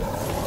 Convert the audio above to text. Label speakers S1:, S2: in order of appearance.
S1: Shut